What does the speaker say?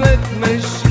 kirletmiş